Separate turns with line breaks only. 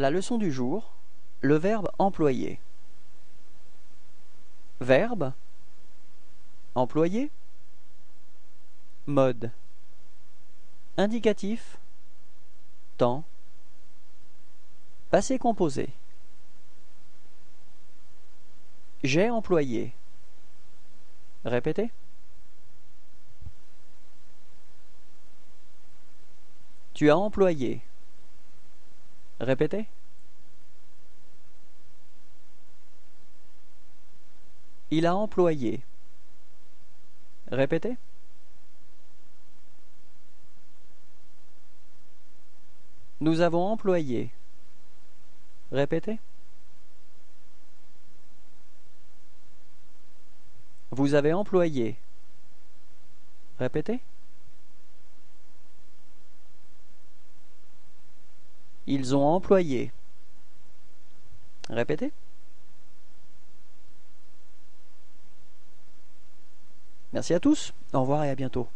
La leçon du jour, le verbe employer. Verbe employer. Mode indicatif temps. Passé composé. J'ai employé. Répétez. Tu as employé Répétez. Il a employé. Répétez. Nous avons employé. Répétez. Vous avez employé. Répétez Ils ont employé. Répétez. Merci à tous, au revoir et à bientôt.